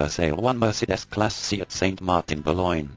For sale one Mercedes Class C at St. Martin, Boulogne.